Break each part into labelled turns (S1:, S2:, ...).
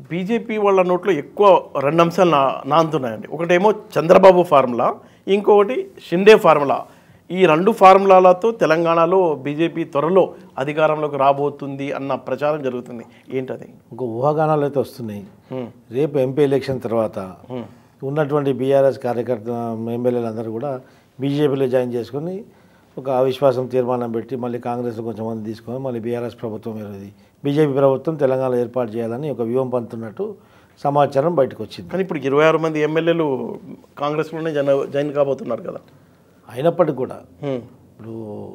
S1: BJP వాళ్ళ నోట్లో ఎక్కువ రెండు అంశాలు నా నాంతున్నాయండి. ఒకటేమో చంద్రబాబు ఫార్ములా ఇంకొకటి షిండే ఫార్ములా. ఈ రెండు ఫార్ములాలతో తెలంగాణలో బీజేపీ త్వరలో అధికారంలోకి రాబోతుంది అన్న ప్రచారం జరుగుతుంది. ఏంటది?
S2: ఒక ఊహాగానాలు అయితే వస్తున్నాయి. రేపు ఎంపీ ఎలక్షన్ తర్వాత ఉన్నటువంటి బీఆర్ఎస్ కార్యకర్త ఎమ్మెల్యేలందరూ కూడా బీజేపీలో జాయిన్ చేసుకొని ఒక అవిశ్వాసం తీర్మానం పెట్టి మళ్ళీ కాంగ్రెస్లో కొంచెం మంది తీసుకొని మళ్ళీ బీఆర్ఎస్ ప్రభుత్వం ఏది బీజేపీ ప్రభుత్వం తెలంగాణలో ఏర్పాటు చేయాలని ఒక వ్యూహం పంతున్నట్టు సమాచారం బయటకు వచ్చింది.
S1: కానీ ఇప్పుడు ఇరవై ఆరు మంది ఎమ్మెల్యేలు కాంగ్రెస్లోనే జన జాయిన్ కాబోతున్నారు కదా.
S2: అయినప్పటికీ కూడా. ఇప్పుడు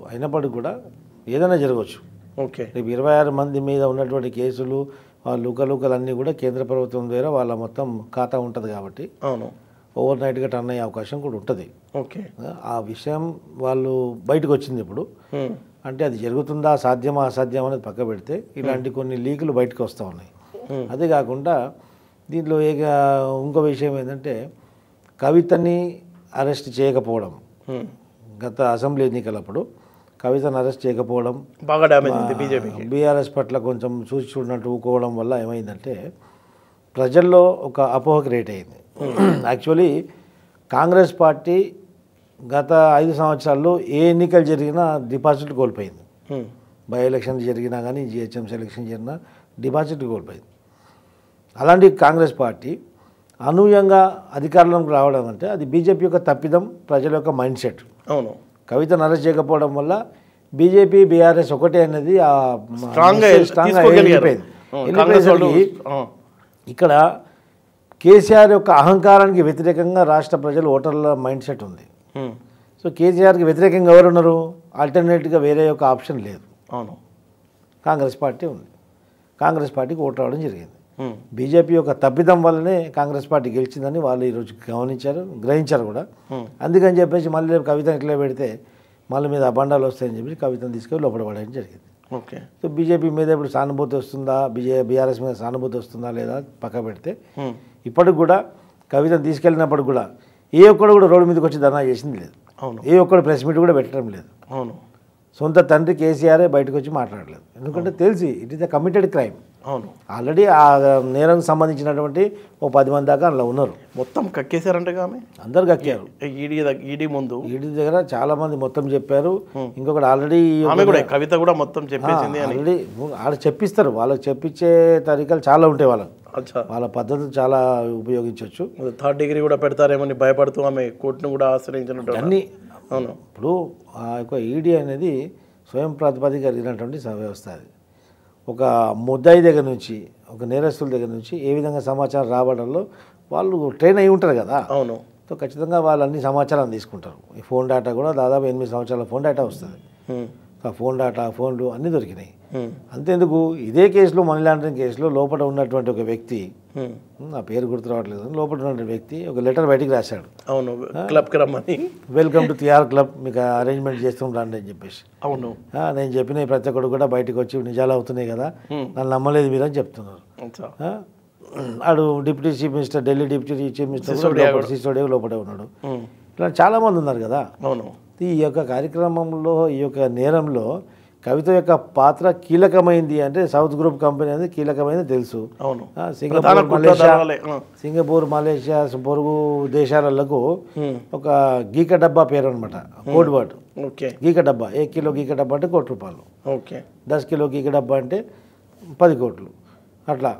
S2: అయినప్పటికీ కూడా ఏదైనా జరగవచ్చు.
S1: ఓకే.
S2: రేపు ఇరవై ఆరు మంది మీద ఉన్నటువంటి కేసులు ఆ లుకలుకలు అన్నీ కూడా కేంద్ర ప్రభుత్వం ద్వారా వాళ్ళ మొత్తం ఖాతా ఉంటుంది కాబట్టి
S1: అవును.
S2: ఓవర్ నైట్గా టర్న్ అయ్యే అవకాశం కూడా ఉంటుంది.
S1: ఓకే.
S2: ఆ విషయం వాళ్ళు బయటకు వచ్చింది ఇప్పుడు. అంటే అది జరుగుతుందా సాధ్యమా అసాధ్యమా అనేది పక్క పెడితే ఇలాంటి కొన్ని లీకులు బయటకు వస్తూ ఉన్నాయి. అదే కాకుండా దీంట్లో ఇక ఇంకో విషయం ఏంటంటే కవితని అరెస్ట్ చేయకపోవడం. గత అసెంబ్లీ ఎన్నికలప్పుడు కవితను అరెస్ట్ చేయకపోవడం
S1: బాగా డ్యామేజ్
S2: బీఆర్ఎస్ పట్ల కొంచెం చూసి చూడనట్టు ఊకోవడం వల్ల ఏమైందంటే ప్రజల్లో ఒక అపోహ క్రియేట్ అయింది. యాక్చువల్లీ కాంగ్రెస్ పార్టీ గత ఐదు సంవత్సరాల్లో ఏ ఎన్నికలు జరిగినా డిపాజిట్ కోల్పోయింది. బై ఎలక్షన్ జరిగినా కానీ జిహెచ్ఎంసీ ఎలక్షన్ జరిగినా డిపాజిట్ కోల్పోయింది అలాంటి కాంగ్రెస్ పార్టీ అనూహ్యంగా అధికారంలోకి రావడం అంటే అది బీజేపీ యొక్క తప్పిదం ప్రజల యొక్క మైండ్ సెట్
S1: అవును
S2: కవితను అరెస్ట్ చేయకపోవడం వల్ల బీజేపీ బీఆర్ఎస్ ఒకటే అనేది వెళ్ళిపోయింది. వెళ్ళిపోయేసరికి
S1: ఆ.
S2: ఇక్కడ కేసీఆర్ యొక్క అహంకారానికి వ్యతిరేకంగా రాష్ట్ర ప్రజలు ఓటర్ల మైండ్ సెట్ ఉంది. సో కేసీఆర్కి వ్యతిరేకంగా ఎవరు ఉన్నారు ఆల్టర్నేట్గా వేరే యొక్క ఆప్షన్ లేదు.
S1: అవును.
S2: కాంగ్రెస్ పార్టీ ఉంది. కాంగ్రెస్ పార్టీకి ఓటు రావడం జరిగింది. బీజేపీ యొక్క తప్పిదం వల్లనే కాంగ్రెస్ పార్టీ గెలిచిందని వాళ్ళు ఈరోజు గమనించారు గ్రహించారు కూడా. అందుకని చెప్పేసి మళ్ళీ రేపు కవితను ఇట్లా పెడితే మళ్ళీ మీద అబండాలు వస్తాయని చెప్పి కవితను తీసుకొని లోపల పడడం జరిగింది.
S1: ఓకే.
S2: సో బీజేపీ మీద ఇప్పుడు సానుభూతి వస్తుందా? బీజే బీఆర్ఎస్ మీద సానుభూతి వస్తుందా లేదా పక్క పెడితే. ఇప్పటికి కూడా కవితను తీసుకెళ్ళినప్పుడు కూడా ఏ ఒక్కడు కూడా రోడ్డు మీదకి వచ్చి ధర్నా చేసింది లేదు.
S1: అవును.
S2: ఏ ఒక్కడు ప్రెస్ మీట్ కూడా పెట్టడం లేదు.
S1: అవును.
S2: సొంత తండ్రి కేసీఆరే బయటకు వచ్చి మాట్లాడలేదు. ఎందుకంటే తెలిసి it is the committed crime
S1: అవును.
S2: ఆల్రెడీ ఆ నేరం సంబంధించినటువంటి ఓ పది మంది దాకా అందులో ఉన్నారు.
S1: మొత్తం కక్కేశారంటగా ఆమె
S2: అందరు కక్కారు.
S1: ఈడీ ఈడీ ముందు.
S2: ఈడి దగ్గర చాలా మంది మొత్తం చెప్పారు. ఇంకొకటి ఆల్రెడీ
S1: కవిత కూడా మొత్తం చెప్పేసింది అని.
S2: ఆల్రెడీ ఆడ చెప్పిస్తారు. వాళ్ళకి చెప్పించే తరీకాలు చాలా ఉంటాయి వాళ్ళకి. వాళ్ళ పద్ధతులు చాలా ఉపయోగించవచ్చు
S1: థర్డ్ డిగ్రీ కూడా పెడతారేమని భయపడుతూ ఆమె కోర్టును కూడా ఆశ్రయించినట్టు
S2: అన్నీ
S1: అవును.
S2: ఇప్పుడు ఆ యొక్క ఈడీ అనేది స్వయం ప్రాతిపదిక కలిగినటువంటి వ్యవస్థ అది. ఒక ముద్దాయి దగ్గర నుంచి ఒక నేరస్తుల దగ్గర నుంచి ఏ విధంగా సమాచారం రావడంలో వాళ్ళు ట్రైన్ అయి ఉంటారు కదా.
S1: అవును.
S2: సో ఖచ్చితంగా వాళ్ళు అన్ని సమాచారం తీసుకుంటారు. ఈ ఫోన్ డేటా కూడా దాదాపు ఎనిమిది సంవత్సరాల ఫోన్ డేటా వస్తుంది. ఆ ఫోన్ డేటా ఫోన్లు అన్నీ దొరికినాయి. అంతేందుకు? ఇదే కేసులో మనీ లాండరింగ్ కేసులో లోపల ఉన్నటువంటి ఒక వ్యక్తి
S1: హ్మ్.
S2: నా పేరు గుర్తు రావట్లేదు లోపల ఉన్నటువంటి వ్యక్తి ఒక లెటర్ బయటికి రాశాడు.
S1: అవును క్లబ్కి రమ్మని.
S2: Welcome to T R club మీకు అరేంజ్మెంట్ చేస్తాం రండి అని చెప్పేసి.
S1: అవును.
S2: నేను చెప్పిన ప్రతి ఒక్కడు కూడా బయటకు వచ్చి నిజాలు అవుతున్నాయి కదా
S1: హ్మ్.
S2: నన్ను నమ్మలేదు మీరు అని చెప్తున్నారు. ఆడు deputy chief minister Delhi deputy chief minister
S1: Sisodia
S2: Sisodia లోపలే ఉన్నాడు. ఇట్లా చాలామంది ఉన్నారు కదా.
S1: అవును.
S2: ఈ యొక్క కార్యక్రమంలో ఈ యొక్క నేరంలో కవిత యొక్క పాత్ర కీలకమైంది అంటే సౌత్ గ్రూప్ కంపెనీ అనేది కీలకమైనది తెలుసు.
S1: అవును.
S2: Singapore Malaysia. సింగపూర్ మలేషియా పొరుగు దేశాలకు. ఒక గీక డబ్బా పేరు అనమాట కోడ్ వర్డ్.
S1: ఓకే.
S2: గీక డబ్బా. ఏ కిలో గీక డబ్బా అంటే కోటి రూపాయలు.
S1: ఓకే.
S2: దస్ కిలో గీక డబ్బా అంటే పది కోట్లు. అట్లా.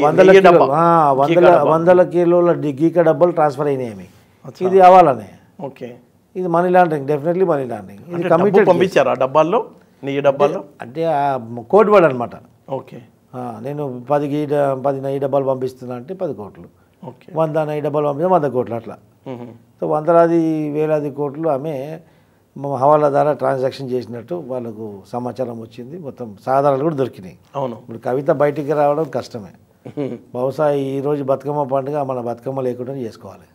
S2: వందల వందల వందల కిలోల గీక డబ్బాలు ట్రాన్స్ఫర్ అయినాయి. ఇది అవ్వాలనే.
S1: ఓకే.
S2: ఇది money laundering definitely money laundering ఇది కమిటెడ్
S1: పంపించారా? డబ్బాల్లో? నెయ్యి డబ్బాల్లో?
S2: అంటే ఆ కోడ్ వర్డ్ అనమాట
S1: ఓకే.
S2: నేను పది డ- పది నెయ్యి డబ్బాలు పంపిస్తున్నా అంటే పది కోట్లు.
S1: ఓకే.
S2: వంద నెయ్యి డబ్బాలు పంపిస్తే వంద కోట్లు అట్లా. సో వందలాది వేలాది కోట్లు ఆమె హవాలా ద్వారా ట్రాన్సాక్షన్ చేసినట్టు వాళ్ళకు సమాచారం వచ్చింది. మొత్తం సాధారణలు కూడా దొరికినాయి.
S1: అవును.
S2: ఇప్పుడు కవిత బయటికి రావడం కష్టమే. బహుశా ఈ రోజు బతుకమ్మ పండుగ మన బతుకమ్మ లేకుండా చేసుకోవాలి.